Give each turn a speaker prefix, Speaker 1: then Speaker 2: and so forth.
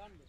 Speaker 1: জানবে